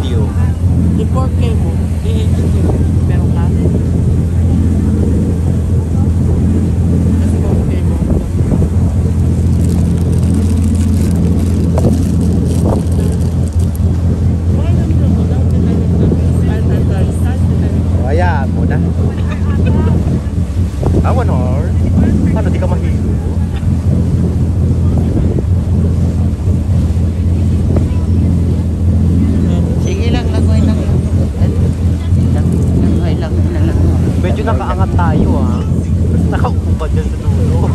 video. Yung 4K mo, i-edit mo. Meron ka? Tapos 4K mo. Why not you go down to the Start, start, start, start to the O, hayaan mo na. One hour? Paano di ka mahilo? Medyo nakaangat tayo ah. Nakaupo pa dyan sa dulo.